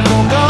不敢。